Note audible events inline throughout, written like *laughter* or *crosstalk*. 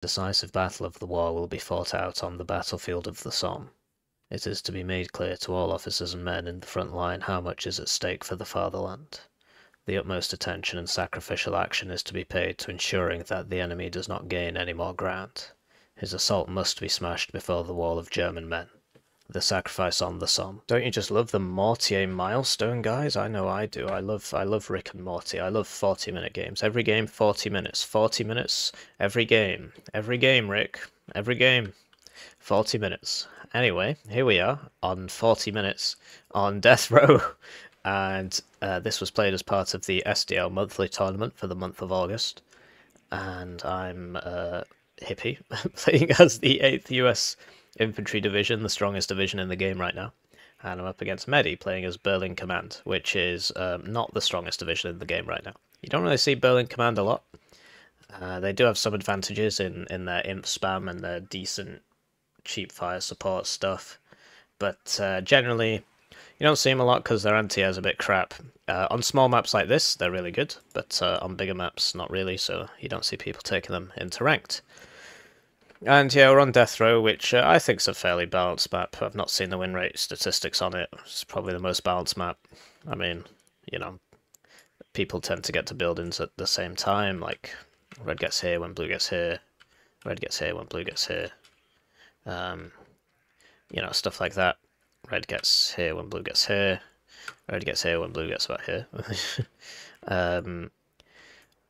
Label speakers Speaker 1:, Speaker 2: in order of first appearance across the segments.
Speaker 1: decisive battle of the war will be fought out on the battlefield of the Somme. It is to be made clear to all officers and men in the front line how much is at stake for the fatherland. The utmost attention and sacrificial action is to be paid to ensuring that the enemy does not gain any more ground. His assault must be smashed before the wall of German men. The sacrifice on the Somme. Don't you just love the Mortier milestone, guys? I know I do. I love I love Rick and Morty. I love 40 minute games. Every game 40 minutes. 40 minutes every game. Every game, Rick. Every game. 40 minutes. Anyway, here we are on 40 minutes on Death *laughs* Row. and uh, this was played as part of the SDL monthly tournament for the month of August. And I'm uh, Hippie, *laughs* playing as the 8th US Infantry Division, the strongest division in the game right now. And I'm up against MEDDi, playing as Berlin Command, which is um, not the strongest division in the game right now. You don't really see Berlin Command a lot. Uh, they do have some advantages in, in their imp spam and their decent cheap fire support stuff. But uh, generally, you don't see them a lot because their anti-air is a bit crap. Uh, on small maps like this, they're really good, but uh, on bigger maps, not really, so you don't see people taking them into ranked. And yeah, we're on Death Row, which uh, I think is a fairly balanced map. I've not seen the win rate statistics on it. It's probably the most balanced map. I mean, you know, people tend to get to buildings at the same time, like red gets here when blue gets here, red gets here when blue gets here. Um, you know, stuff like that. Red gets here when blue gets here. Red gets here when blue gets about here. *laughs* um,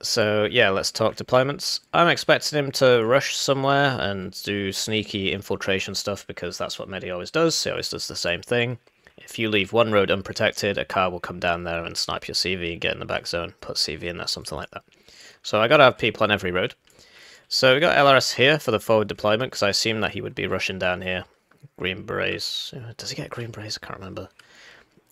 Speaker 1: so yeah, let's talk deployments. I'm expecting him to rush somewhere and do sneaky infiltration stuff because that's what MEDDi always does. He always does the same thing. If you leave one road unprotected, a car will come down there and snipe your CV and get in the back zone, put CV in there, something like that. So I gotta have people on every road. So we got LRS here for the forward deployment because I assume that he would be rushing down here Green Berets. Does he get Green Berets? I can't remember.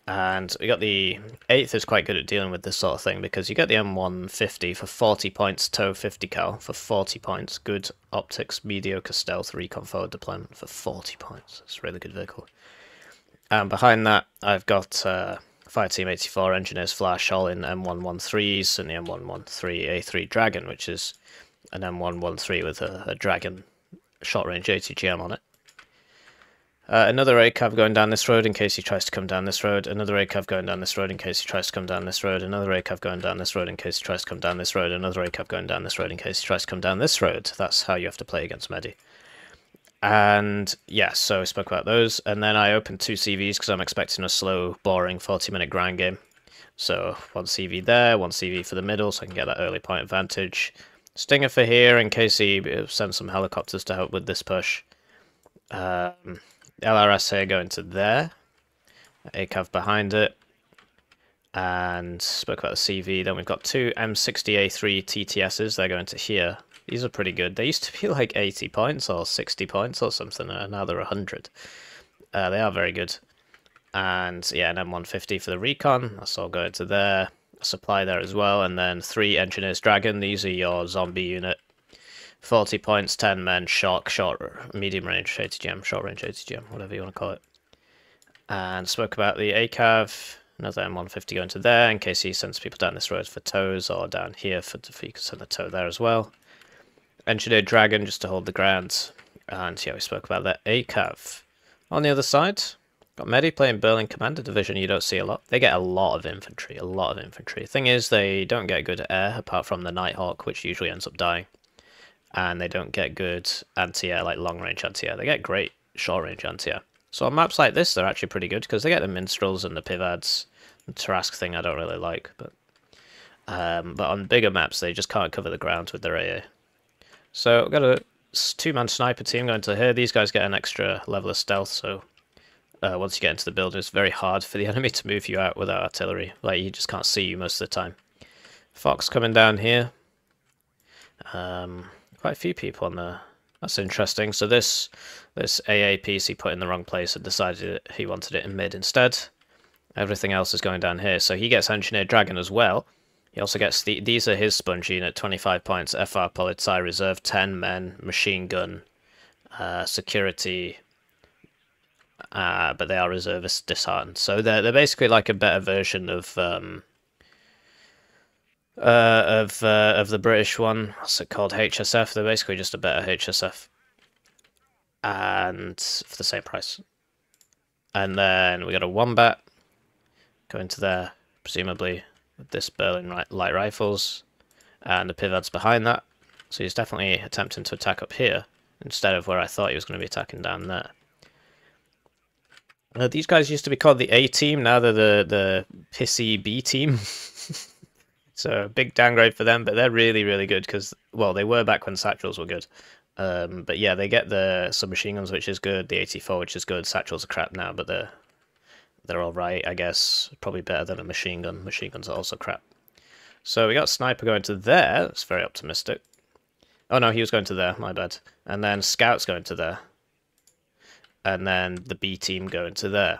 Speaker 1: And we got the 8th is quite good at dealing with this sort of thing because you get the M150 for 40 points, TOW 50 cal for 40 points, good optics, mediocre stealth, recon forward deployment for 40 points. It's a really good vehicle. And behind that, I've got uh, Fireteam 84 Engineers Flash all in M113s and the M113A3 Dragon, which is an M113 with a, a Dragon short range ATGM on it. Uh, another ACAV going down this road in case he tries to come down this road. Another A ACAV going down this road in case he tries to come down this road. Another A ACAV going down this road in case he tries to come down this road. Another A ACAV going down this road in case he tries to come down this road. That's how you have to play against MEDDi. And yeah, so I spoke about those. And then I opened two CVs because I'm expecting a slow, boring 40 minute grind game. So one CV there, one CV for the middle so I can get that early point advantage. Stinger for here in case he sends some helicopters to help with this push. Um, LRS here going to there. ACAV behind it. And spoke about the CV. Then we've got two M60A3 TTSs. They're going to here. These are pretty good. They used to be *laughs* like 80 points or 60 points or something. And now they're 100. Uh, they are very good. And yeah, an M150 for the recon. That's all going to there. Supply there as well. And then three Engineers Dragon. These are your zombie unit 40 points, 10 men, shock, short, medium range ATGM, short range ATGM, whatever you want to call it. And spoke about the ACAV, another M150 going to there in case he sends people down this road for TOWs or down here for, you can send the TOW there as well. Engineered Dragon just to hold the ground. And yeah, we spoke about that ACAV. On the other side, got Medi playing Berlin Commander Division, you don't see a lot. They get a lot of infantry, a lot of infantry. Thing is, they don't get good air, apart from the Nighthawk, which usually ends up dying and they don't get good anti-air, like long-range anti-air. They get great short-range anti-air. So on maps like this, they're actually pretty good, because they get the Minstrels and the Pivads. The Tarasque thing I don't really like, but um, but on bigger maps, they just can't cover the ground with their AA. So we've got a two-man sniper team going to here. These guys get an extra level of stealth, so uh, once you get into the building, it's very hard for the *laughs* enemy to move you out without artillery. Like, you just can't see you most of the time. Fox coming down here. Um, quite a few people on there. That's interesting. So this this AA piece he put in the wrong place and decided he wanted it in mid instead. Everything else is going down here. So he gets Engineer Dragon as well. He also gets the, these are his sponge unit, 25 points, FR Polizei Reserve, 10 men, machine gun, uh, security, uh, but they are reservists disheartened. So they're, they're basically like a better version of um, uh, of uh, of the British one. What's it called? HSF. They're basically just a better HSF, and for the same price. And then we got a Wombat going to there, presumably with this Berlin light rifles, and the Pivads behind that. So he's definitely attempting to attack up here instead of where I thought he was going to be attacking down there. Uh, these guys used to be called the A team. Now they're the the pissy B team. *laughs* so big downgrade for them, but they're really really good because well they were back when satchels were good. Um, but yeah, they get the submachine guns, which is good. The AT4, which is good. Satchels are crap now, but they're they're all right, I guess. Probably better than a machine gun. Machine guns are also crap. So we got sniper going to there. That's very optimistic. Oh no, he was going to there. My bad. And then scouts going to there and then the B team going to there.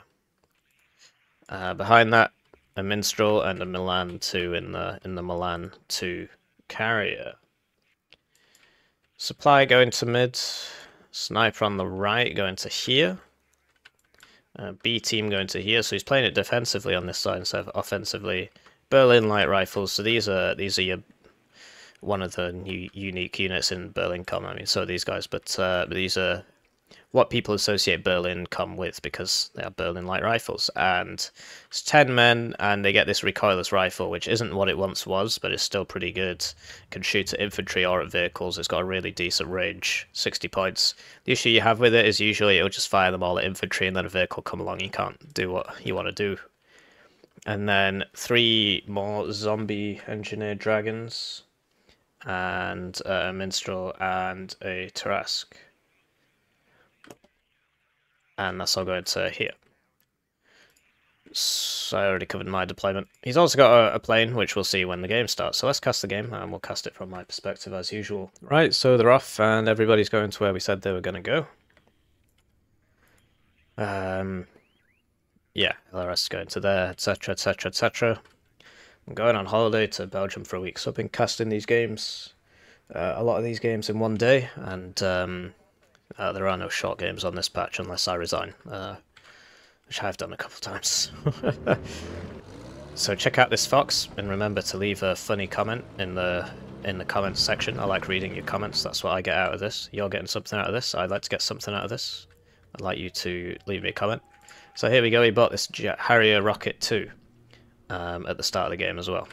Speaker 1: Uh, behind that, a Minstrel and a Milan 2 in the in the Milan 2 carrier. Supply going to mid, Sniper on the right going to here. Uh, B team going to here, so he's playing it defensively on this side instead of offensively. Berlin light rifles, so these are these are your one of the new unique units in Berlin Com. I mean, so these guys, but uh, these are what people associate Berlin come with because they are Berlin light rifles. And it's 10 men, and they get this recoilless rifle, which isn't what it once was, but it's still pretty good. Can shoot at infantry or at vehicles. It's got a really decent range, 60 points. The issue you have with it is usually it'll just fire them all at infantry, and then a vehicle come along. You can't do what you want to do. And then three more zombie engineer dragons, and a minstrel, and a Tarasque and that's all going to here. So I already covered my deployment. He's also got a, a, plane, which we'll see when the game starts. So let's cast the game, and we'll cast it from my perspective as usual. Right, so they're off, and everybody's going to where we said they were going to go. Um, yeah, LRS is going to there, etc., etc., etc. I'm going on holiday to Belgium for a week, so I've been casting these games, uh, a lot of these games in one day, and um, uh, there are no short games on this patch unless I resign, uh, which I've done a couple times. *laughs* so check out this fox, and remember to leave a funny comment in the in the comments section. I like reading your comments. That's what I get out of this. You're getting something out of this. I'd like to get something out of this. I'd like you to leave me a comment. So here we go. We bought this Harrier Rocket 2 um, at the start of the game as well.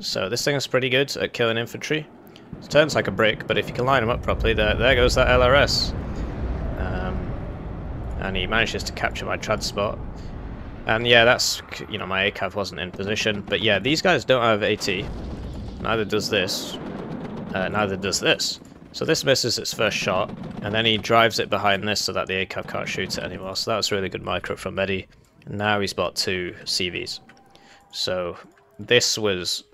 Speaker 1: So this thing is pretty good at killing infantry. It turns like a brick, but if you can line them up properly, there, there goes that LRS. Um, and he manages to capture my trad spot. And yeah, that's, you know, my ACAV wasn't in position. But yeah, these guys don't have AT. Neither does this. Uh, neither does this. So this misses its first shot, and then he drives it behind this so that the ACAV can't shoot it anymore. So that was really good micro from MEDDi. Now he's bought two CVs. So this was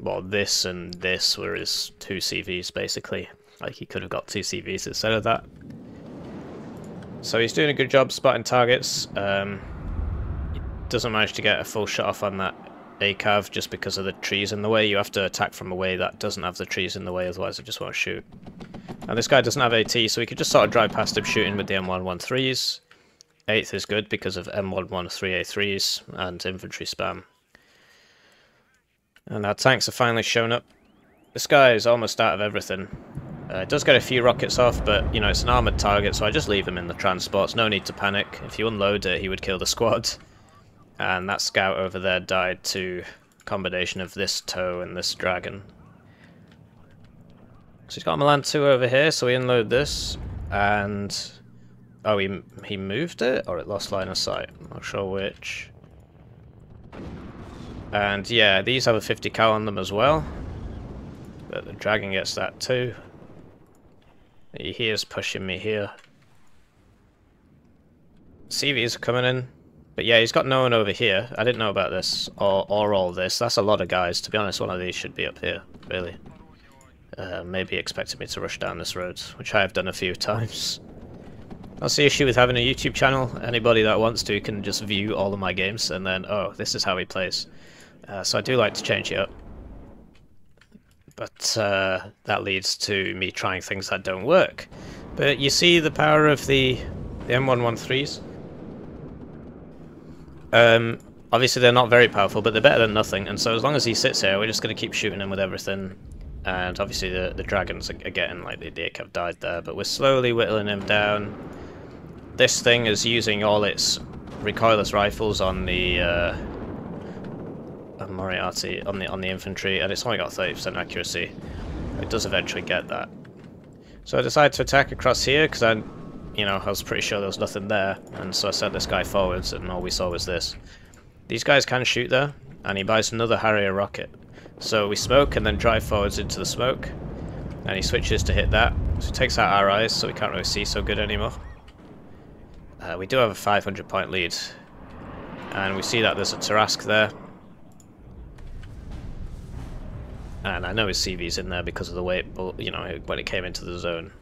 Speaker 1: well, this and this were his two CVs, basically. Like, he could have got two CVs instead of that. So he's doing a good job spotting targets. Um, he doesn't manage to get a full shot off on that ACAV just because of the trees in the way. You have to attack from a way that doesn't have the trees in the way, otherwise it just won't shoot. And this guy doesn't have AT, so we could just sort of drive past him shooting with the M113s. 8th is good because of M113A3s and infantry spam. And our tanks have finally shown up. This guy is almost out of everything. Uh, it does get a few rockets off, but, you know, it's an armoured target, so I just leave him in the transports. No need to panic. If you unload it, he would kill the squad. *laughs* And that scout over there died to combination of this tow and this dragon. So he's got a Milan 2 over here, so we unload this. And... Oh, he, he moved it? Or it lost line of sight? I'm not sure which. And yeah, these have a 50 cal on them as well. But the dragon gets that too. He is pushing me here. CVs are coming in. But yeah, he's got no one over here. I didn't know about this, or, or all this. That's a lot of guys. To be honest, one of these should be up here, really. Uh, maybe expected me to rush down this road, which I have done a few *laughs* times. That's the issue with having a YouTube channel. Anybody that wants to can just view all of my games, and then, oh, this is how he plays. Uh, so I do like to change it up. But uh, that leads to me trying things that don't work. But you see the power of the, the M113s? Um, obviously they're not very powerful, but they're better than nothing. And so as long as he sits here, we're just going to keep shooting him with everything. And obviously the, the dragons are getting like the dick have died there, but we're slowly whittling him down. This thing is using all its recoilless rifles on the uh, Moriarty on the on the infantry, and it's only got 30% accuracy. It does eventually get that. So I decided to attack across here because I, you know, I was pretty sure there was nothing there, and so I sent this guy forwards, and all we saw was this. These guys can shoot there, and he buys another Harrier rocket. So we smoke and then drive forwards into the smoke, and he switches to hit that. So he takes out our eyes, so we can't really see so good anymore. Uh, we do have a 500 point lead, and we see that there's a Tarasque there, And I know his CV's in there because of the way, it, you know, when it came into the zone.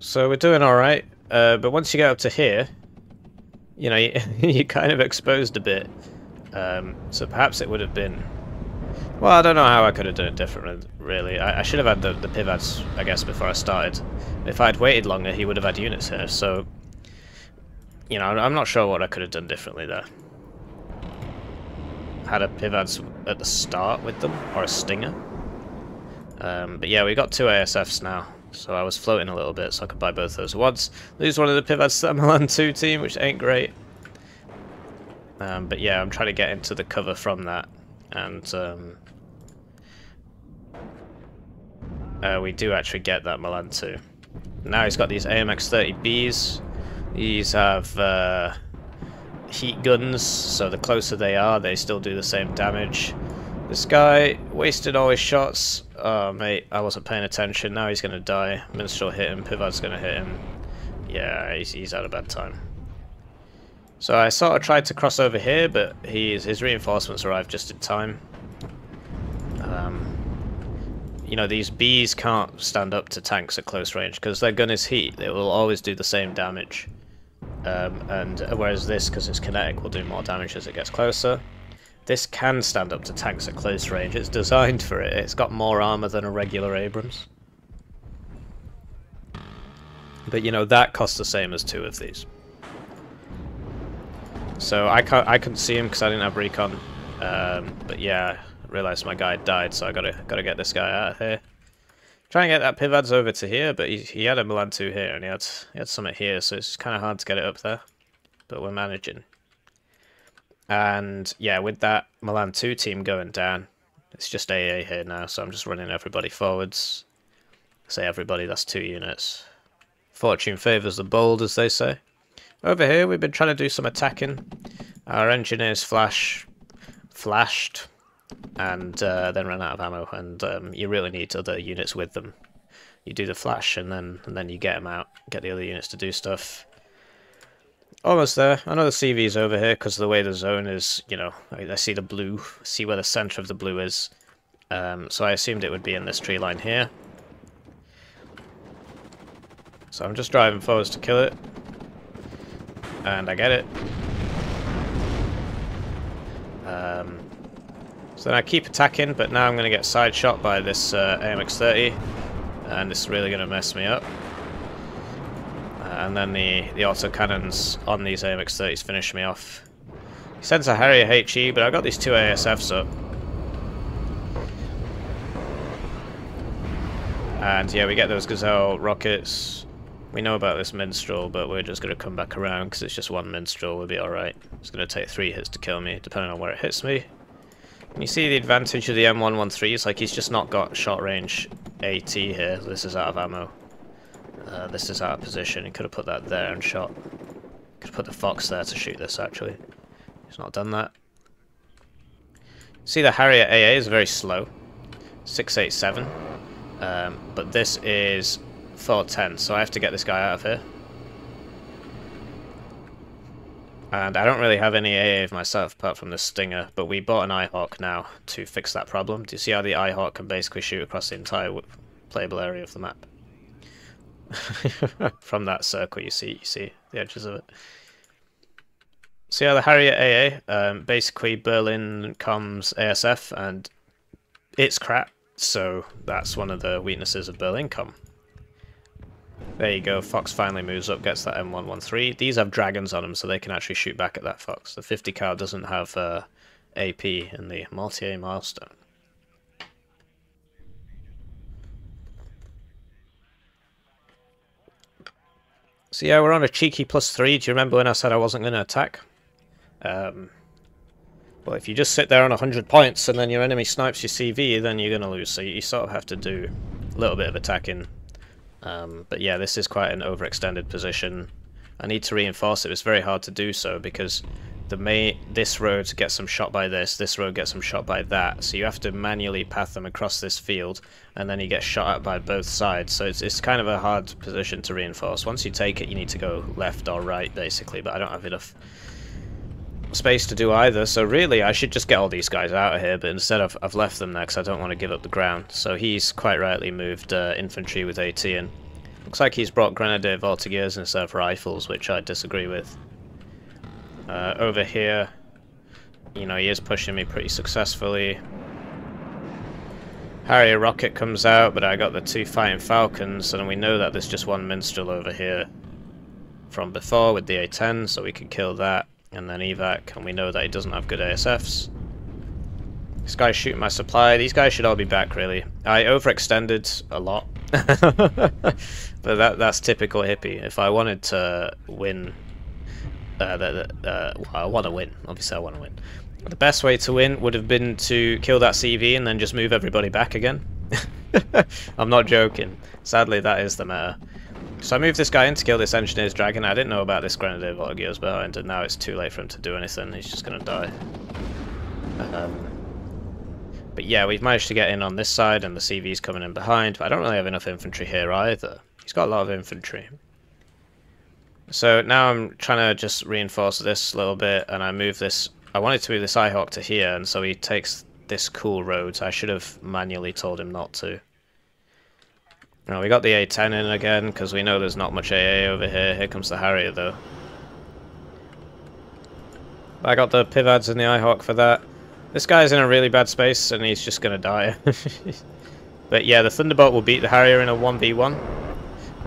Speaker 1: So we're doing alright, uh, but once you get up to here, you know, *laughs* you, you're kind of exposed a bit. Um, so perhaps it would have been... Well, I don't know how I could have done it differently, really. I, I should have had the, the Pivads, I guess, before I started. If I'd waited longer, he would have had units here, so... You know, I'm not sure what I could have done differently there had a pivot at the start with them, or a stinger. Um, but yeah, we got two ASFs now, so I was floating a little bit, so I could buy both those once. Lose one of the Pivads to the Milan 2 team, which ain't great. Um, but yeah, I'm trying to get into the cover from that, and um, uh, we do actually get that Milan 2. Now he's got these AMX-30Bs. These have uh, heat guns, so the closer they are, they still do the same damage. This guy wasted all his shots. Oh, mate, I wasn't paying attention. Now he's going to die. Minstrel hit him. Pivot's going to hit him. Yeah, he's, he's had a bad time. So I sort of tried to cross over here, but he's, his reinforcements arrived just in time. Um, you know, these bees can't stand up to tanks at close range because their gun is heat. They will always do the same damage. Um, and whereas this, because it's kinetic, will do more damage as it gets closer. This can stand up to tanks at close range. It's designed for it. It's got more armor than a regular Abrams. But you know, that costs the same as two of these. So I can't, I couldn't see him because I didn't have recon. Um, but yeah, I realised my guy died, so I gotta gotta get this guy out of here. Trying to get that Pivads over to here, but he, he had a Milan 2 here, and he had, he had Summit here, so it's kind of hard to get it up there. But we're managing. And, yeah, with that Milan 2 team going down, it's just AA here now, so I'm just running everybody forwards. Say everybody, that's two units. Fortune favours the bold, as they say. Over here, we've been trying to do some attacking. Our engineers flash flashed and uh, then run out of ammo, and um, you really need other units with them. You do the flash, and then and then you get them out, get the other units to do stuff. Almost there. I know the CV's over here because the way the zone is, you know, I, I, see the blue, see where the center of the blue is. Um, so I assumed it would be in this tree line here. So I'm just driving forwards to kill it. And I get it. Um, so I keep attacking, but now I'm going to get side shot by this uh, AMX-30, and it's really going to mess me up. Uh, and then the, the autocannons on these AMX-30s finish me off. He sends a Harrier HE, but I've got these two ASFs up. And yeah, we get those Gazelle rockets. We know about this Minstrel, but we're just going to come back around because it's just one Minstrel, we'll be alright. It's going to take three hits to kill me, depending on where it hits me. You see the advantage of the M113 is like he's just not got short range AT here. This is out of ammo. Uh, this is out of position. He could have put that there and shot. Could have put the Fox there to shoot this actually. He's not done that. See the Harrier AA is very slow. 687. Um, but this is 410, so I have to get this guy out of here. And I don't really have any AA of myself apart from the Stinger, but we bought an I-Hawk now to fix that problem. Do you see how the I-Hawk can basically shoot across the entire playable area of the map? *laughs* from that circle you see, you see the edges of it. See how the Harrier AA, um, basically Berlin comes ASF and it's crap, so that's one of the weaknesses of Berlin com. There you go, Fox finally moves up, gets that M113. These have dragons on them, so they can actually shoot back at that Fox. The 50 cal doesn't have uh, AP in the Mortier milestone. So yeah, we're on a cheeky plus three. Do you remember when I said I wasn't going to attack? Um, well, if you just sit there on 100 points and then your enemy snipes your CV, then you're going to lose. So you sort of have to do a little bit of attacking. Um, but yeah, this is quite an overextended position. I need to reinforce it. It's very hard to do so because the main this road gets some shot by this, this road gets some shot by that. So you have to manually path them across this field, and then you get shot at by both sides. So it's it's kind of a hard position to reinforce. Once you take it, you need to go left or right, basically. But I don't have enough space to do either. So really, I should just get all these guys out of here. But instead, I've I've left them there because I don't want to give up the ground. So he's quite rightly moved uh, infantry with AT in. Looks like he's brought Grenadier Voltigeurs instead of rifles, which I disagree with. Uh, over here, you know, he is pushing me pretty successfully. Harrier rocket comes out, but I got the two fighting falcons, and we know that there's just one minstrel over here from before with the A10, so we can kill that, and then evac, and we know that he doesn't have good ASFs. This guy's shooting my supply. These guys should all be back, really. I overextended a lot. *laughs* but that that's typical hippie. If I wanted to win uh, the, uh, well, I want to win. Obviously, I want to win. The best way to win would have been to kill that CV and then just move everybody back again. *laughs* I'm not joking. Sadly, that is the matter. So I moved this guy in to kill this Engineer's Dragon. I didn't know about this Grenadier Voltigeurs behind, and now it's too late for him to do anything. He's just going to die. Um, but yeah, we've managed to get in on this side, and the CV's coming in behind. But I don't really have enough infantry here either. He's got a lot of infantry. So now I'm trying to just reinforce this a little bit, and I move this... I wanted to move this I-Hawk to here, and so he takes this cool road. I should have manually told him not to. Now we got the A10 in again, because we know there's not much AA over here. Here comes the Harrier, though. I got the Pivads and the I-Hawk for that. This guy's in a really bad space, and he's just going to die. *laughs* but yeah, the Thunderbolt will beat the Harrier in a 1v1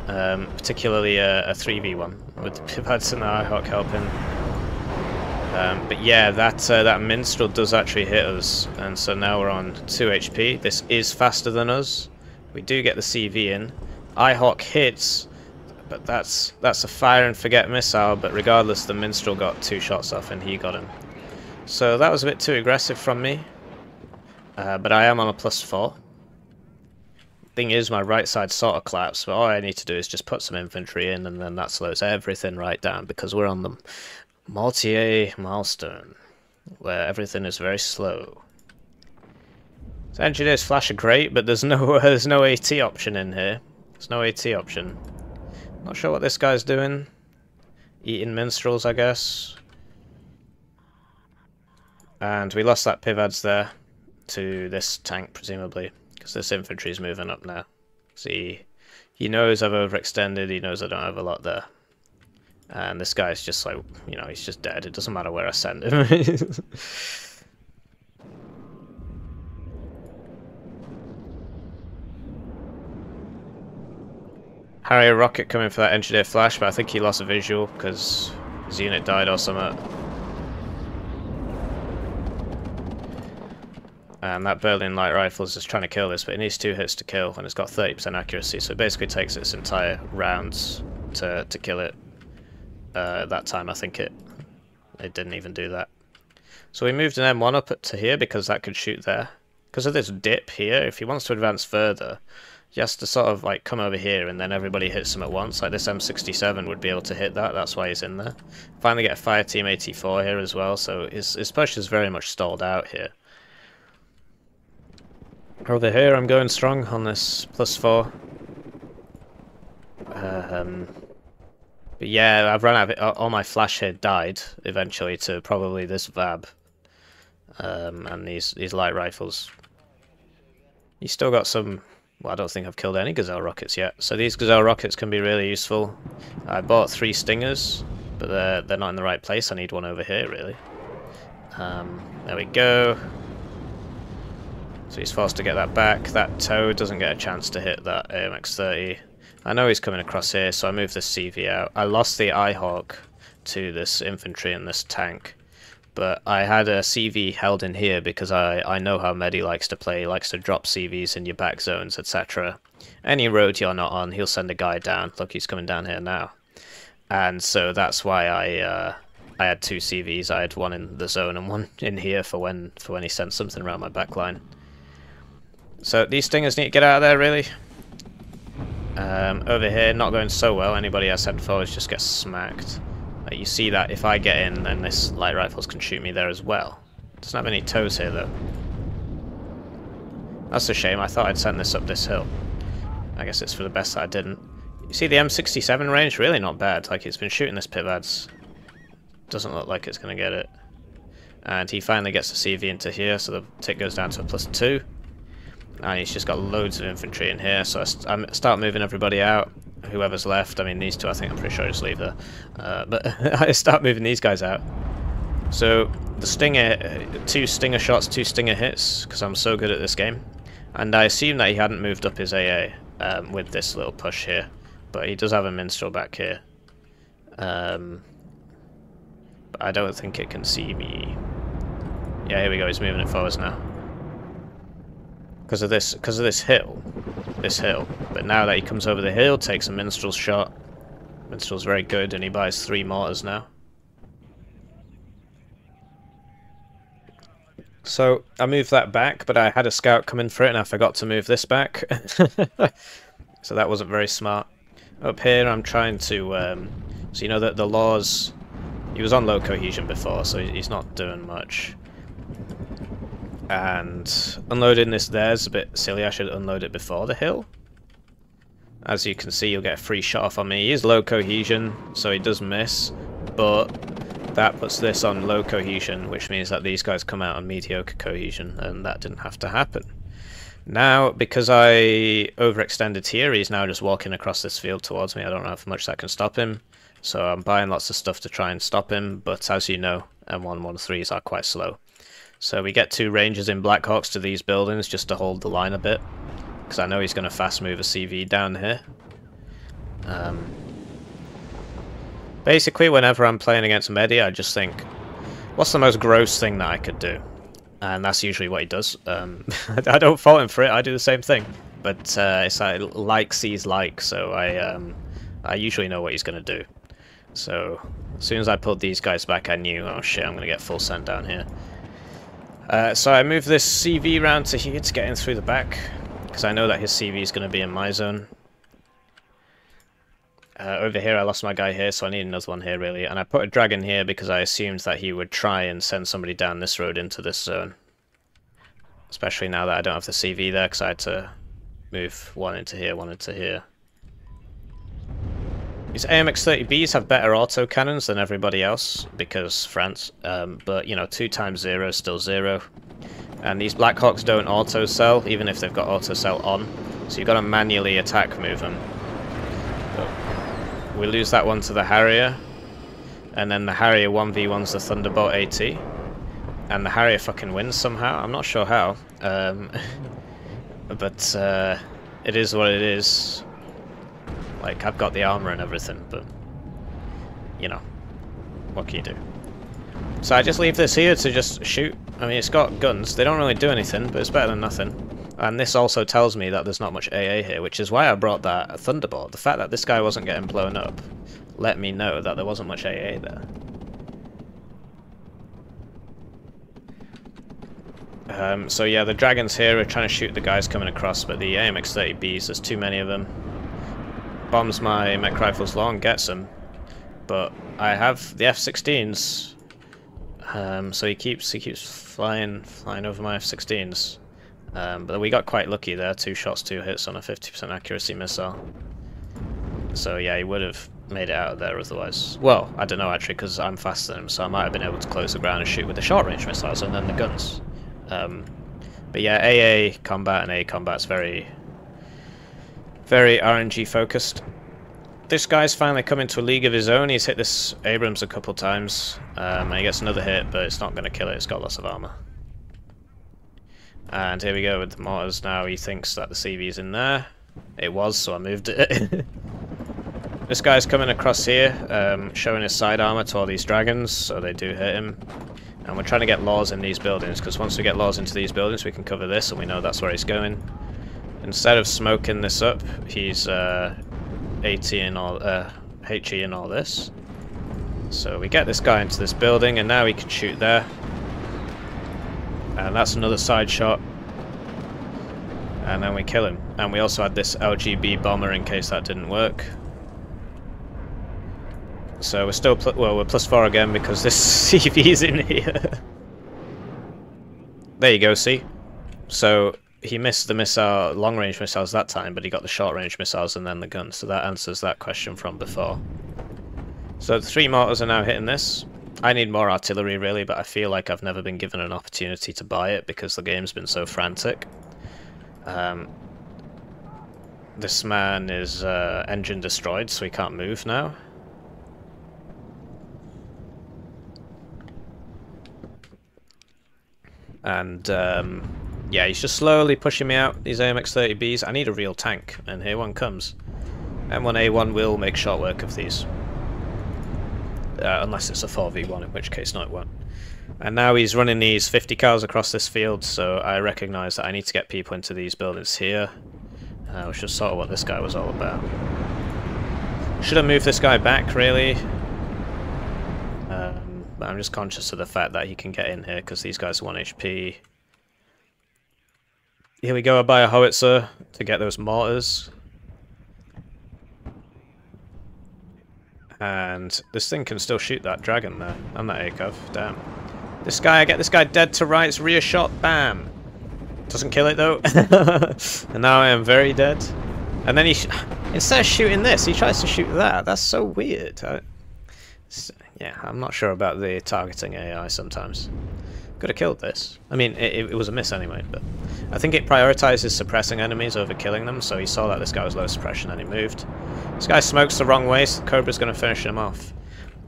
Speaker 1: um, particularly a, a 3v1 with the *laughs* Pivads and the I-Hawk helping. Um, but yeah, that uh, that Minstrel does actually hit us, and so now we're on 2 HP. This is faster than us. We do get the CV in. I-Hawk hits, but that's that's a fire and forget missile, but regardless, the Minstrel got two shots off and he got him. So that was a bit too aggressive from me, uh, but I am on a plus 4. Thing is, my right side sort of collapsed, but all I need to do is just put some infantry in, and then that slows everything right down, because we're on the Mortier milestone, where everything is very slow. So engineers flash are great, but there's no *laughs* there's no AT option in here. There's no AT option. Not sure what this guy's doing. Eating minstrels, I guess. And we lost that Pivads there to this tank, presumably. Because this infantry's moving up now. See, he knows I've overextended, he knows I don't have a lot there. And this guy's just like, you know, he's just dead. It doesn't matter where I send him. *laughs* Harrier rocket coming for that engineer flash, but I think he lost a visual because his unit died or something. And that Berlin light rifle is just trying to kill this, but it needs two hits to kill, and it's got 30% accuracy, so it basically takes its entire rounds to, to kill it. Uh, that time I think it it didn't even do that. So we moved an M1 up to here because that could shoot there. Because of this dip here, if he wants to advance further, has to sort of like come over here and then everybody hits him at once. Like this M67 would be able to hit that, that's why he's in there. Finally get a fire team 84 here as well, so his, his push is very much stalled out here. Over here, I'm going strong on this plus four. Um, but yeah, I've run out of it. All my flash here died eventually to probably this VAB. Um, and these, these light rifles. You still got some... Well, I don't think I've killed any Gazelle rockets yet. So these Gazelle rockets can be really useful. I bought three Stingers, but they're, they're not in the right place. I need one over here, really. Um, there we go. So he's forced to get that back. That TOW doesn't get a chance to hit that AMX-30. I know he's coming across here, so I move the CV out. I lost the I-Hawk to this infantry and this tank. But I had a CV held in here because I, I know how MEDDi likes to play. Likes to drop CVs in your back zones, etc. Any road you're not on, he'll send a guy down. Look, he's coming down here now. And so that's why I uh, I had two CVs. I had one in the zone and one *laughs* in here for when for when he sent something around my back line. So these stingers need to get out of there, really. Um, over here, not going so well. Anybody I sent forwards just gets smacked. Uh, you see that if I get in, then this light rifles can shoot me there as well. Doesn't have any TOWs here, though. That's a shame. I thought I'd sent this up this hill. I guess it's for the best that I didn't. You see the M67 range? Really not bad. Like, it's been shooting this Pivads. Doesn't look like it's going to get it. And he finally gets the CV into here, so the tick goes down to a plus two. And he's just got loads of infantry in here, so I, st I start moving everybody out. Whoever's left, I mean these two I think I'm pretty sure I just leave there. Uh, but *laughs* I start moving these guys out. So the Stinger, two Stinger shots, two Stinger hits, because I'm so good at this game. And I assume that he hadn't moved up his AA um, with this little push here. But he does have a Minstrel back here. Um, but I don't think it can see me. Yeah, here we go, he's moving it forwards now because of this because of this hill this hill. But now that he comes over the hill takes a minstrel's shot. Minstrel's very good and he buys three mortars now. So I moved that back but I had a scout come in for it and I forgot to move this back. *laughs* So that wasn't very smart. Up here I'm trying to um, so you know that the laws he was on low cohesion before so he's not doing much and unloading this there is a bit silly. I should unload it before the hill. As you can see, you'll get a free shot off on me. He is low cohesion, so he does miss, but that puts this on low cohesion, which means that these guys come out on mediocre cohesion, and that didn't have to happen. Now, because I overextended here, he's now just walking across this field towards me. I don't know how much that can stop him, so I'm buying lots of stuff to try and stop him, but as you know, M113s are quite slow. So we get two rangers in Blackhawks to these buildings just to hold the line a bit. Because I know he's going to fast move a CV down here. Um, basically, whenever I'm playing against MEDDi, I just think, what's the most gross thing that I could do? And that's usually what he does. Um, *laughs* I don't fault him for it, I do the same thing. But uh, it's like like sees like, so I, um, I usually know what he's going to do. So, as soon as I pulled these guys back, I knew, oh shit, I'm going to get full sent down here. Uh, so I move this CV round to here to get in through the back, because I know that his CV is going to be in my zone. Uh, over here I lost my guy here, so I need another one here really, and I put a dragon here because I assumed that he would try and send somebody down this road into this zone. Especially now that I don't have the CV there, because I had to move one into here, one into here. These AMX-30Bs have better auto cannons than everybody else, because France, um, but, you know, 2 times 0 is still 0. And these Blackhawks don't auto-sell, even if they've got auto-sell on, so you've got to manually attack move them. But we lose that one to the Harrier, and then the Harrier 1v1's the Thunderbolt AT, and the Harrier fucking wins somehow, I'm not sure how, um, *laughs* but uh, it is what it is. Like, I've got the armor and everything, but, you know, what can you do? So I just leave this here to just shoot. I mean, it's got guns. They don't really do anything, but it's better than nothing. And this also tells me that there's not much AA here, which is why I brought that Thunderbolt. The fact that this guy wasn't getting blown up let me know that there wasn't much AA there. Um, so yeah, the dragons here are trying to shoot the guys coming across, but the AMX-30Bs, there's too many of them bombs my mech rifles long, gets them. But I have the F-16s, um, so he keeps he keeps flying flying over my F-16s. Um, but we got quite lucky there, two shots, two hits on a 50% accuracy missile. So yeah, he would have made it out of there otherwise. Well, I don't know actually, because I'm faster than him, so I might have been able to close the ground and shoot with the short-range missiles and then the guns. Um, but yeah, AA combat and A combat's very very RNG focused. This guy's finally come into a league of his own. He's hit this Abrams a couple times. Um, and he gets another hit, but it's not going to kill it. It's got lots of armor. And here we go with the mortars now. He thinks that the CV's in there. it was, so I moved it. *laughs* this guy's coming across here, um, showing his side armor to all these dragons, so they do hit him. And we're trying to get laws in these buildings, because once we get laws into these buildings, we can cover this, and we know that's where he's going. Instead of smoking this up, he's uh, AT and all, uh, HE and all this. So we get this guy into this building, and now he can shoot there. And that's another side shot. And then we kill him. And we also had this LGB bomber in case that didn't work. So we're still, well, we're plus four again because this *laughs* CV is in here. there you go, see? So he missed the missile, long-range missiles that time, but he got the short-range missiles and then the gun. So that answers that question from before. So the three mortars are now hitting this. I need more artillery really, but I feel like I've never been given an opportunity to buy it because the game's been so frantic. Um, this man is uh, engine destroyed, so he can't move now. And um, yeah, he's just slowly pushing me out, these AMX-30Bs. I need a real tank, and here one comes. M1A1 will make short work of these. Uh, unless it's a 4v1, in which case no it won't. And now he's running these 50 cars across this field, so I recognise that I need to get people into these buildings here. Uh, which is sort of what this guy was all about. Should I move this guy back, really? Um, but I'm just conscious of the fact that he can get in here, because these guys are 1 HP. Here we go, I buy a howitzer to get those mortars. And this thing can still shoot that dragon there, and that ACAV, damn. This guy, I get this guy dead to rights, rear shot, bam! Doesn't kill it though. *laughs* and now I am very dead. And then he, instead of shooting this, he tries to shoot that. That's so weird. I, yeah, I'm not sure about the targeting AI sometimes. Could have killed this. I mean, it, it, was a miss anyway, but I think it prioritizes suppressing enemies over killing them, so he saw that this guy was low suppression and he moved. This guy smokes the wrong way, so Cobra's going to finish him off.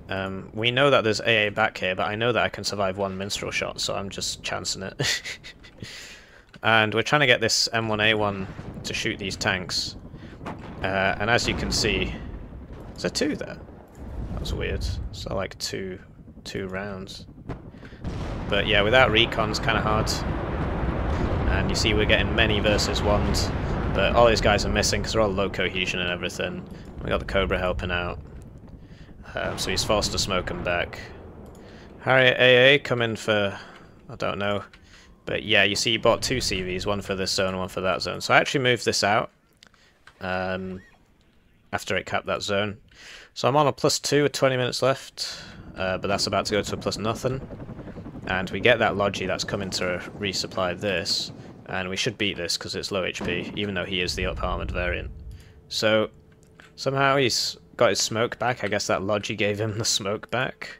Speaker 1: Um, we know that there's AA back here, but I know that I can survive one minstrel shot, so I'm just chancing it. *laughs* and we're trying to get this M1A1 to shoot these tanks. Uh, and as you can see, is there two there? That was weird. So like two, two rounds. But yeah, without recon's kind of hard. And you see we're getting many versus ones. But all these guys are missing because they're all low cohesion and everything. We got the Cobra helping out. Um, so he's forced to smoke him back. Harrier AA coming for... I don't know. But yeah, you see he bought two CVs, one for this zone one for that zone. So I actually moved this out. Um, after it capped that zone. So I'm on a plus two with 20 minutes left. Uh, but that's about to go to a plus nothing. And we get that Logi that's coming to resupply this. And we should beat this because it's low HP, even though he is the up armored variant. So, somehow he's got his smoke back. I guess that Logi gave him *laughs* the smoke back.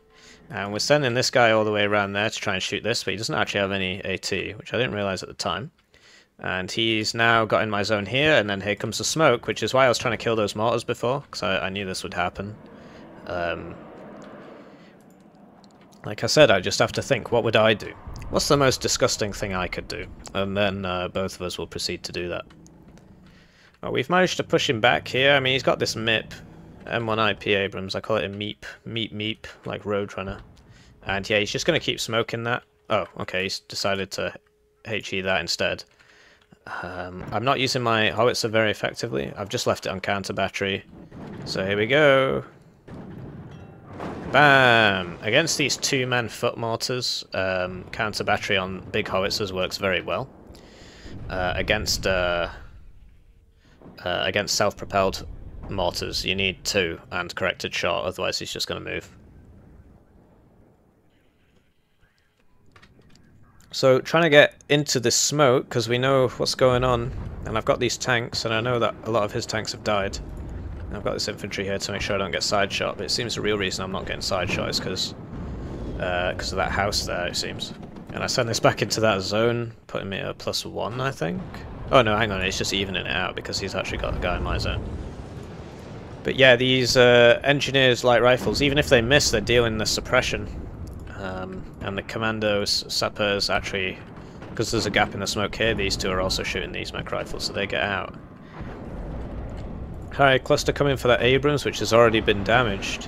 Speaker 1: And we're sending this guy all the way around there to try and shoot this, but he doesn't actually have any AT, which I didn't realize at the time. And he's now got in my zone here, and then here comes the smoke, which is why I was trying to kill those mortars before, because I, I, knew this would happen. Um, like I said, I just have to think, what would I do? What's the most disgusting thing I could do? And then uh, both of us will proceed to do that. Well, we've managed to push him back here. I mean, he's got this MIP, M1IP Abrams. I call it a MEEP, MEEP, MEEP, like Roadrunner. And yeah, he's just going to keep smoking that. Oh, okay, he's decided to HE that instead. Um, I'm not using my howitzer very effectively. I've just left it on counter battery. So here we go. Bam! Against these two-man foot mortars, um, counter battery on big howitzers works very well. Uh, against uh, uh, against self-propelled mortars, you need two and corrected shot, otherwise he's just going to move. So trying to get into this smoke, because we know what's going on, and I've got these tanks, and I know that a lot of his tanks have died. I've got this infantry here to make sure I don't get side shot, but it seems the real reason I'm not getting side shot is because uh, of that house there, it seems. And I send this back into that zone, putting me at a plus one, I think. Oh no, hang on, it's just evening it out because he's actually got the guy in my zone. But yeah, these uh, engineers light rifles, even if they miss, they're dealing the suppression. Um, and the commandos, sappers, actually, because there's a gap in the smoke here, these two are also shooting these mech rifles, so they get out. Harrier cluster coming for that Abrams, which has already been damaged.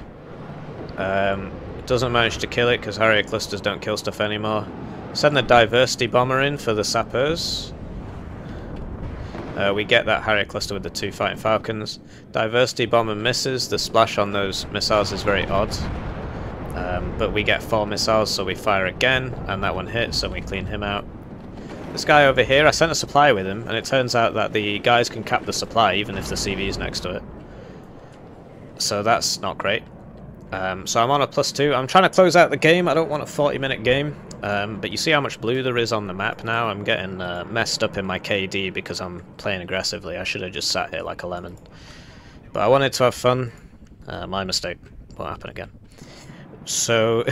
Speaker 1: Um, it doesn't manage to kill it because Harrier clusters don't kill stuff anymore. Send the diversity bomber in for the sappers. Uh, we get that Harrier cluster with the two fighting falcons. Diversity bomber misses. The splash on those missiles is very odd. Um, but we get four missiles, so we fire again, and that one hits, so we clean him out. This guy over here, I sent a supply with him, and it turns out that the guys can cap the supply even if the CV is next to it. So that's not great. Um, so I'm on a plus two. I'm trying to close out the game. I don't want a 40 minute game. Um, but you see how much blue there is on the map now? I'm getting uh, messed up in my KD because I'm playing aggressively. I should have just sat here like a lemon. But I wanted to have fun. Uh, my mistake. Won't happen again. So,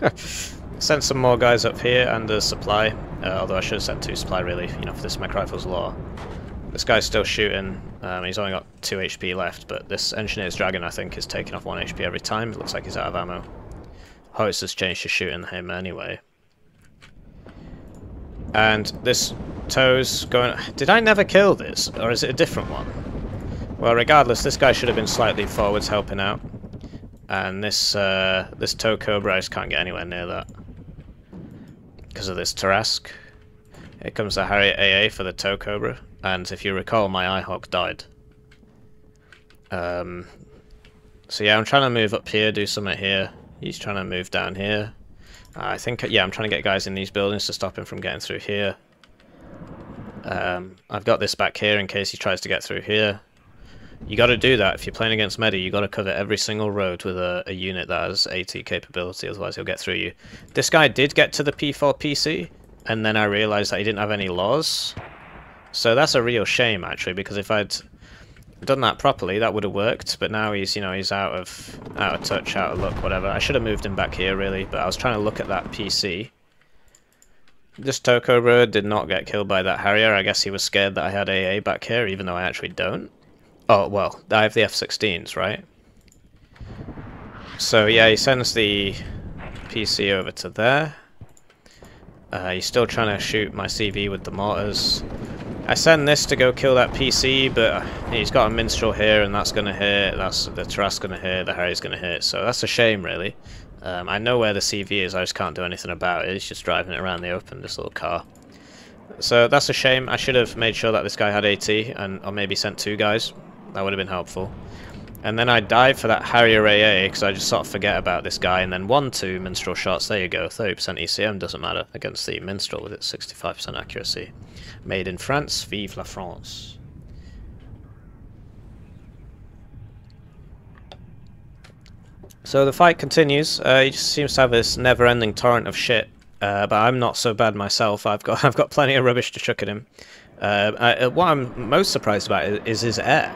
Speaker 1: *laughs* sent some more guys up here and a supply. Uh, although I should have sent two supply really, you know, for this mech rifle's LAW. This guy's still shooting. Um, he's only got 2 HP left, but this Engineer's Dragon, I think, is taking off 1 HP every time. It looks like he's out of ammo. Has changed to shooting him anyway. And this TOWs going... Did I never kill this? Or is it a different one? Well, regardless, this guy should have been slightly forwards helping out. And this uh, this TOW Cobra, I just can't get anywhere near that. Because of this Tarasque. Here comes the Harrier AA for the TOW Cobra. And if you recall, my I-Hawk died. Um, so yeah, I'm trying to move up here, do something here. He's trying to move down here. I think, yeah, I'm trying to get guys in these buildings to stop him from getting through here. Um, I've got this back here in case he tries to get through here. You got to do that if you're playing against MEDDi. You got to cover every single road with a, a, unit that has AT capability, otherwise he'll get through you. This guy did get to the P4 PC, and then I realized that he didn't have any LAWs. So that's a real shame, actually, because if I'd done that properly, that would have worked. But now he's, you know, he's out of out of touch, out of luck, whatever. I should have moved him back here, really. But I was trying to look at that PC. This TOW Cobra did not get killed by that Harrier. I guess he was scared that I had AA back here, even though I actually don't. Oh, well, I have the F-16s, right? So, yeah, he sends the PC over to there. Uh, he's still trying to shoot my CV with the mortars. I send this to go kill that PC, but he's got a Mistral here, and that's going to hit. That's the Tarasque going to hit. The Harry's going to hit. So that's a shame, really. Um, I know where the CV is. I just can't do anything about it. He's just driving it around the open, this little car. So that's a shame. I should have made sure that this guy had AT, and or maybe sent two guys. That would have been helpful. And then I dive for that Harrier AA because I just sort of forget about this guy. And then one, two Mistral shots. There you go. 30% ECM doesn't matter against the Mistral with its 65% accuracy. Made in France. Vive la France. So the fight continues. Uh, he just seems to have this never-ending torrent of shit. Uh, but I'm not so bad myself. I've got *laughs* I've got plenty of rubbish to chuck at him. Uh, I, what I'm most surprised about is, is his air.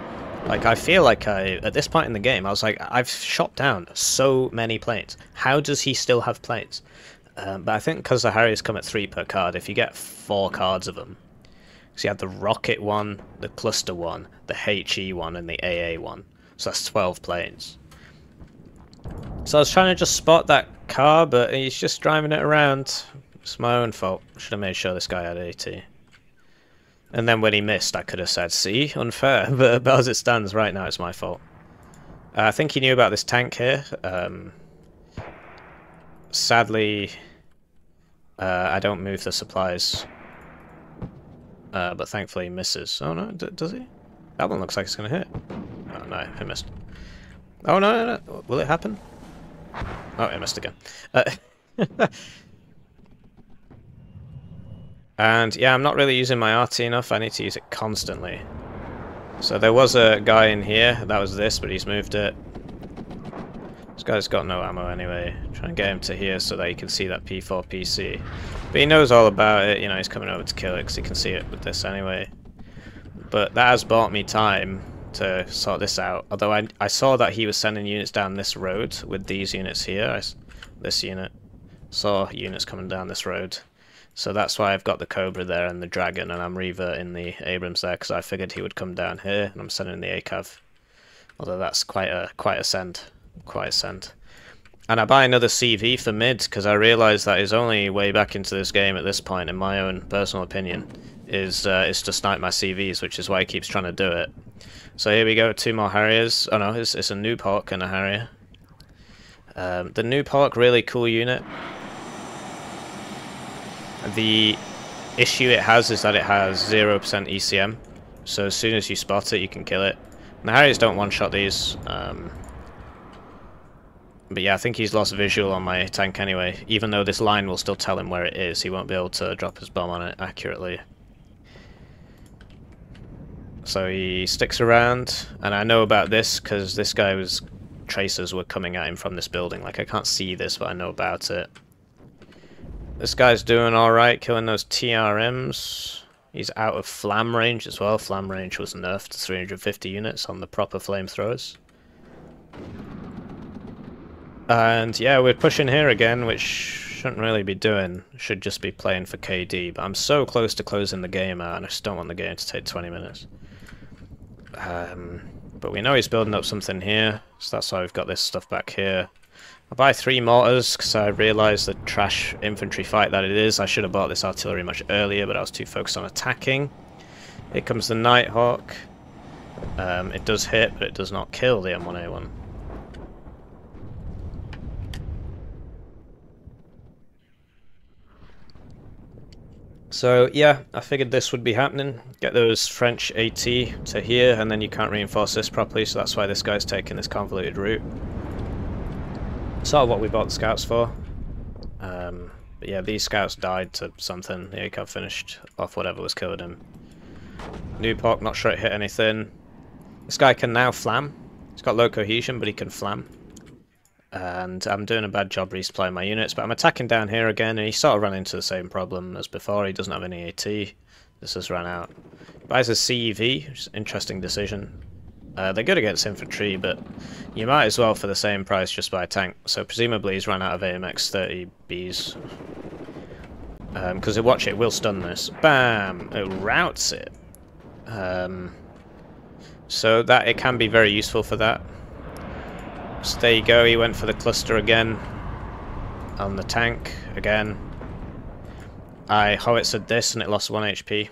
Speaker 1: Like, I feel like I, at this point in the game, I was like, I've shot down so many planes. How does he still have planes? Um, but I think because the Harriers come at three per card, if you get four cards of them, so you have the Rocket one, the Cluster one, the HE one, and the AA one. So that's 12 planes. So I was trying to just spot that car, but he's just driving it around. It's my own fault. Should have made sure this guy had AT. And then when he missed, I could have said, see, unfair. But, *laughs* but as it stands right now, it's my fault. Uh, I think he knew about this tank here. Um, sadly, uh, I don't move the supplies. Uh, but thankfully he misses. Oh no, does he? That one looks like it's going to hit. Oh no, he missed. Oh no, no, no, will it happen? Oh, it missed again. *laughs* And yeah, I'm not really using my RT enough. I need to use it constantly. So there was a guy in here. That was this, but he's moved it. This guy's got no ammo anyway. Try and get him to here so that he can see that P4 PC. But he knows all about it. You know, he's coming over to kill it because he can see it with this anyway. But that has bought me time to sort this out. Although I, I saw that he was sending units down this road with these units here. I, this unit. Saw units coming down this road. So that's why I've got the Cobra there and the Dragon, and I'm reverting the Abrams there because I figured he would come down here, and I'm sending the ACAV. Although that's quite a quite a send, quite a send. And I buy another CV for mid because I realise that his only way back into this game at this point, in my own personal opinion, is uh, is to snipe my CVs, which is why he keeps trying to do it. So here we go, two more Harriers. Oh no, it's, it's a park and a Harrier. Um, the park, really cool unit. The issue it has is that it has 0% ECM, so as soon as you spot it, you can kill it. And the Harriers don't one-shot these. Um, but yeah, I think he's lost visual on my tank anyway. Even though this line will still tell him where it is, he won't be able to drop his bomb on it accurately. So he sticks around, and I know about this because this guy was... Tracers were coming at him from this building. Like, I can't see this, but I know about it. This guy's doing alright, killing those TRMs. He's out of flam range as well. Flam range was nerfed to 350 units on the proper flamethrowers. And yeah, we're pushing here again, which shouldn't really be doing. Should just be playing for KD. But I'm so close to closing the game out, and I just don't want the game to take 20 minutes. Um, but we know he's building up something here, so that's why we've got this stuff back here. I buy three mortars because I realised the trash infantry fight that it is. I should have bought this artillery much earlier, but I was too focused on attacking. Here comes the Nighthawk. Um, it does hit, but it does not kill the M1A1. So yeah, I figured this would be happening. Get those French AT to here, and then you can't reinforce this properly, so that's why this guy's taking this convoluted route. Sort of what we bought the scouts for. Um, but yeah, these scouts died to something. The ACAV finished off whatever was killing him. Nuphawk, not sure it hit anything. This guy can now flam. He's got low cohesion, but he can flam and I'm doing a bad job resupplying my units, but I'm attacking down here again, and he sort of ran into the same problem as before. He doesn't have any AT. This has run out. Buys a CEV, which is an interesting decision. Uh, they're good against infantry, but you might as well, for the same price, just buy a tank. So presumably he's run out of AMX 30Bs. Because um, watch it, will stun this. Bam! It routes it. Um, so that it can be very useful for that. So there you go, he went for the cluster again. On the tank, again. I howitzered this and it lost 1 HP.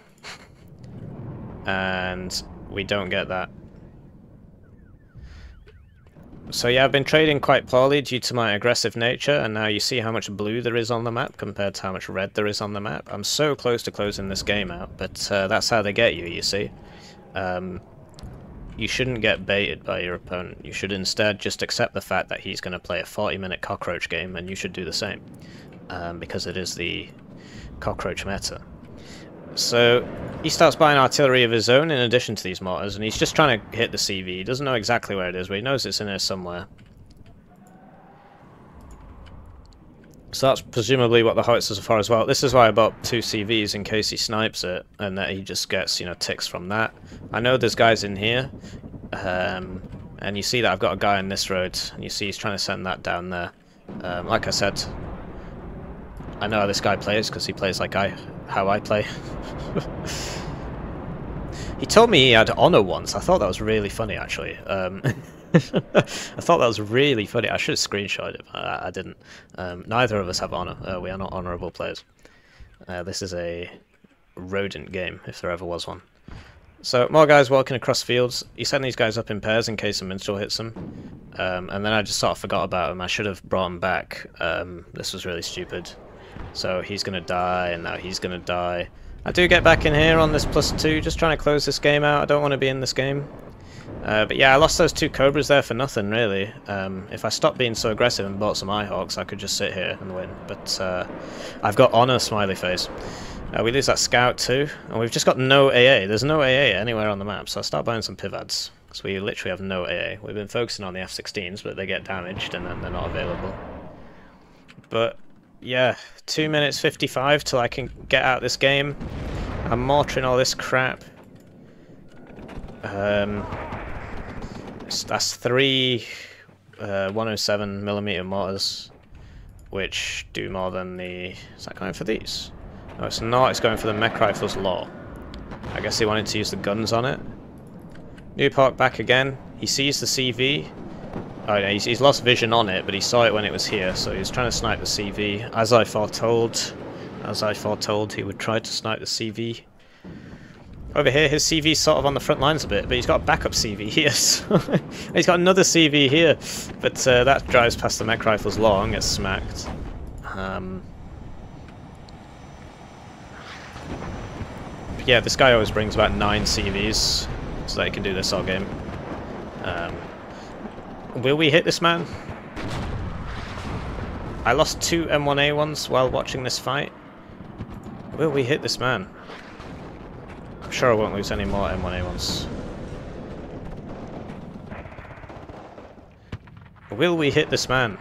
Speaker 1: *laughs* and we don't get that. So yeah, I've been trading quite poorly due to my aggressive nature, and now you see how much blue there is on the map compared to how much red there is on the map. I'm so close to closing this game out, but uh, that's how they get you, you see. Um, you shouldn't get baited by your opponent. You should instead just accept the fact that he's going to play a 40 minute cockroach game and you should do the same. Um, because it is the cockroach meta. So he starts buying artillery of his own in addition to these mortars and he's just trying to hit the CV. He doesn't know exactly where it is but he knows it's in there somewhere. So that's presumably what the howitzers are for as well. This is why I bought two CVs in case he snipes it, and that he just gets, you know, ticks from that. I know there's guys in here, um, and you see that I've got a guy on this road, and you see he's trying to send that down there. Um, like I said, I know how this guy plays, because he plays like I, how I play. *laughs* he told me he had honor once. I thought that was really funny, actually. Um, *laughs* I thought that was really funny. I should have screenshot it, I, I didn't. Um, neither of us have honor. Uh, we are not honorable players. Uh, this is a rodent game, if there ever was one. So, more guys walking across fields. You send these guys up in pairs in case a Mistral hits them. Um, and then I just sort of forgot about him. I should have brought him back. Um, this was really stupid. So he's going to die, and now he's going to die. I do get back in here on this plus two, just trying to close this game out. I don't want to be in this game. Uh, but yeah, I lost those two Cobras there for nothing, really. Um, if I stopped being so aggressive and bought some I-Hawks, I could just sit here and win. But uh, I've got Honor Smiley Face. Uh, we lose that Scout too, and we've just got no AA. There's no AA anywhere on the map, so I start buying some Pivads. Because we literally have no AA. We've been focusing on the F-16s, but they get damaged and then they're not available. But yeah, 2 minutes 55 till I can get out this game. I'm mortaring all this crap. Um, that's three uh, 107 millimeter mortars, which do more than the. Is that going for these? No, it's not. It's going for the mech rifles law. I guess they wanted to use the guns on it. Nuphawk back again. He sees the CV. Oh yeah, he's, he's lost vision on it, but he saw it when it was here, so he was trying to snipe the CV. As I foretold, as I foretold, he would try to snipe the CV. Over here, his CV's sort of on the front lines a bit, but he's got a backup CV *laughs* here. So he's got another CV here, but uh, that drives past the mech rifles long, gets smacked. Um, yeah, this guy always brings about nine CVs, so that he can do this all game. Um, will we hit this man? I lost two M1A1s while watching this fight. Will we hit this man? I'm sure I won't lose any more M1A1s. Will we hit this man?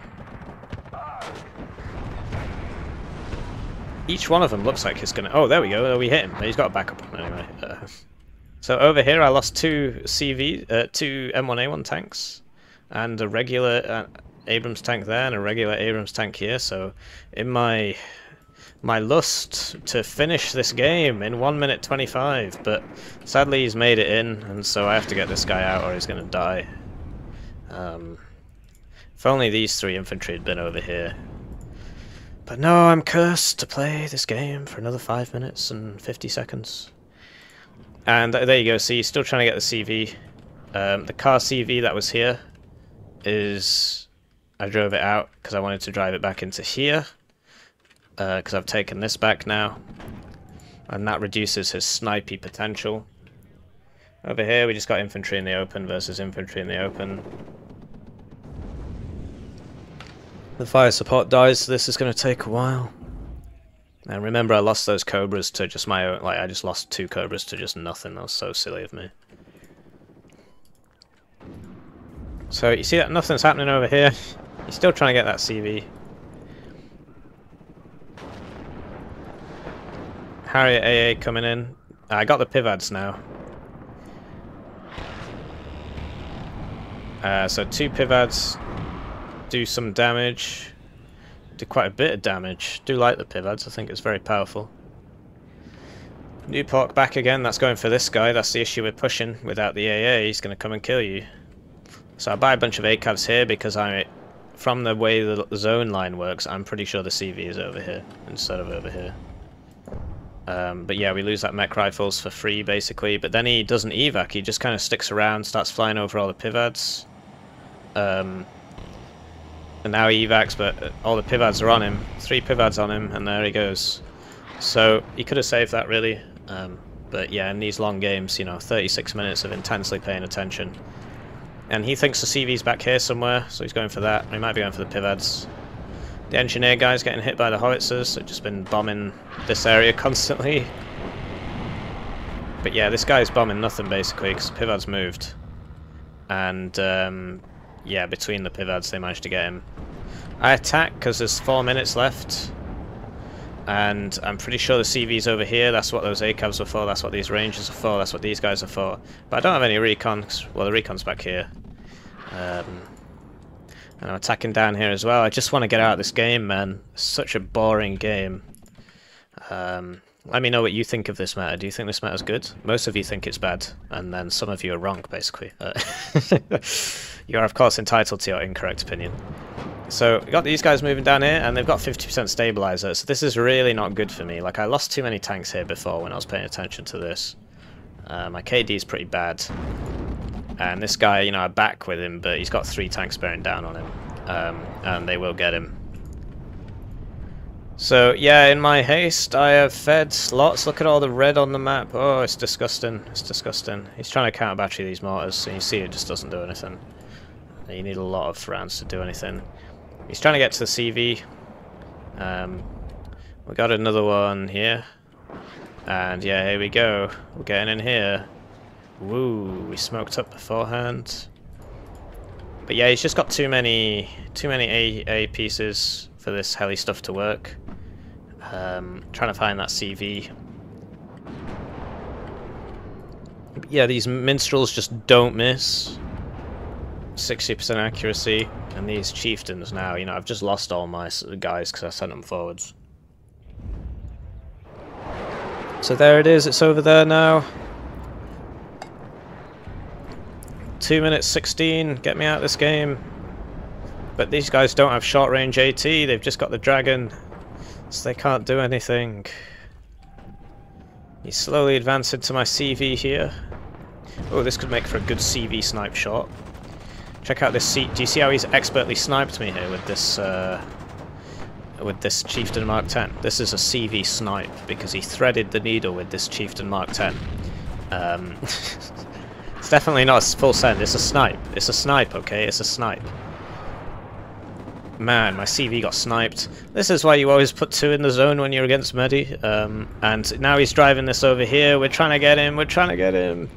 Speaker 1: Each one of them looks like he's gonna... Oh, there we go. We hit him. He's got a backup on anyway. Uh, *laughs* so over here I lost two CV, uh, two M1A1 tanks, and a regular uh, Abrams tank there, and a regular Abrams tank here. So in my my lust to finish this game in 1 minute 25, but sadly he's made it in, and so I have to get this guy out or he's going to die. Um, if only these three infantry had been over here. But no, I'm cursed to play this game for another 5 minutes and 50 seconds. And there you go, see, still trying to get the CV. Um, the car CV that was here is... I drove it out because I wanted to drive it back into here because uh, I've taken this back now. And that reduces his snipey potential. Over here we just got infantry in the open versus infantry in the open. The fire support dies, so this is going to take a while. And remember I lost those cobras to just my own, like I just lost two cobras to just nothing, that was so silly of me. So you see that nothing's happening over here? He's still trying to get that CV. Harrier AA coming in. I got the pivads now. Uh, so two pivads do some damage. Do quite a bit of damage. Do like the pivads, I think it's very powerful. New park back again, that's going for this guy, that's the issue we're pushing. Without the AA, he's going to come and kill you. So I buy a bunch of ACAVs here because I, from the way the zone line works, I'm pretty sure the CV is over here instead of over here. Um, but yeah, we lose that mech rifles for free, basically. But then he doesn't evac, he just kind of sticks around, starts flying over all the pivads. Um, and now he evacs, but all the pivads are on him. Three pivads on him, and there he goes. So he could have saved that, really. Um, but yeah, in these long games, you know, 36 minutes of intensely paying attention. And he thinks the CV's back here somewhere, so he's going for that. He might be going for the pivads. The engineer guy's getting hit by the howitzers, so just been bombing this area *laughs* constantly. But yeah, this guy's bombing nothing basically, because Pivad's moved. And um, yeah, between the Pivads they managed to get him. I attack because there's four minutes left. And I'm pretty sure the CV's over here, that's what those ACAVs are for, that's what these Rangers are for, that's what these guys are for. But I don't have any recon, well the recon's back here. Um, and I'm attacking down here as well. I just want to get out of this game, man. It's such a boring game. Um, let me know what you think of this meta. Do you think this meta's good? Most of you think it's bad, and then some of you are wrong, basically. Uh, *laughs* you are, of course, entitled to your incorrect opinion. So, we got these guys moving down here, and they've got 50% stabilizer, so this is really not good for me. Like, I lost too many tanks here before when I was paying attention to this. Uh, my KD is pretty bad. And this guy, you know, I back with him, but he's got three tanks bearing down on him. Um, and they will get him. So, yeah, in my haste, I have fed slots. Look at all the red on the map. Oh, it's disgusting. It's disgusting. He's trying to counter battery these mortars, and you see it just doesn't do anything. You need a lot of rounds to do anything. He's trying to get to the CV. Um, we got another one here. And yeah, here we go. We're getting in here. Woo, we smoked up beforehand. But yeah, he's just got too many too many A, A pieces for this heli stuff to work. Um, trying to find that CV. But yeah, these Mistrals just don't miss. 60% accuracy. And these chieftains now, you know, I've just lost all my guys because I sent them forwards. So there it is, it's over there now. 2 minutes 16, get me out of this game. But these guys don't have short range AT, they've just got the dragon, so they can't do anything.
Speaker 2: He's slowly advancing to my CV here. Oh, this could make for a good CV snipe shot. Check out this seat. Do you see how he's expertly sniped me here with this uh, with this Chieftain Mark 10? This is a CV snipe because he threaded the needle with this Chieftain Mark 10. Um, *laughs* it's definitely not a full send. It's a snipe. It's a snipe. Okay, it's a snipe. Man, my CV got sniped. This is why you always put two in the zone when you're against MEDDi. Um, and now he's driving this over here. We're trying to get him. We're trying to get him.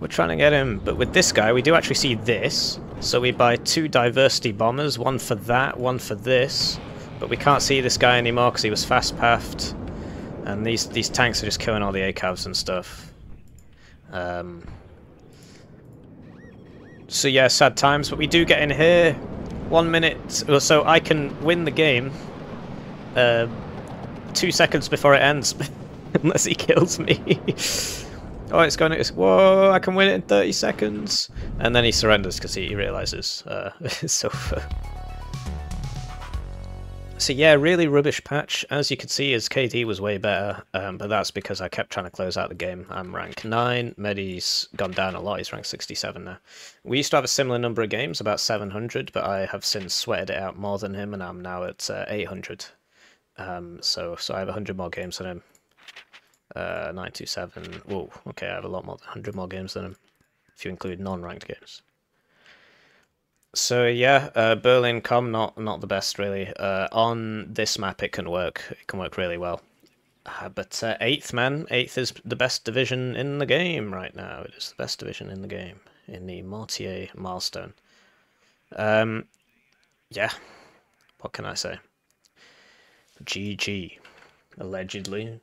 Speaker 2: We're trying to get him. But with this guy, we do actually see this. So we buy two diversity bombers. One for that, one for this. But we can't see this guy anymore because he was fast-pathed. And these, these tanks are just killing all the ACAVs and stuff. Um, so yeah, sad times. But we do get in here one minute or so I can win the game uh, two seconds before it ends *laughs* unless he kills me *laughs* oh it's going to whoa I can win it in 30 seconds and then he surrenders because he realizes uh, *laughs* it's over so yeah, really rubbish patch. As you can see, his KD was way better, um, but that's because I kept trying to close out the game. I'm rank 9, MEDDi's gone down a lot, he's rank 67 now. We used to have a similar number of games, about 700, but I have since sweated it out more than him, and I'm now at uh, 800. Um, so, so I have 100 more games than him. Uh, 927, whoa, okay, I have a lot more than 100 more games than him, if you include non-ranked games. So yeah, uh, Berlin com not not the best really. Uh, on this map, it can work. It can work really well. Uh, but uh, eighth man, eighth is the best division in the game right now. It is the best division in the game in the Mortier milestone. Um, yeah, what can I say? GG, allegedly.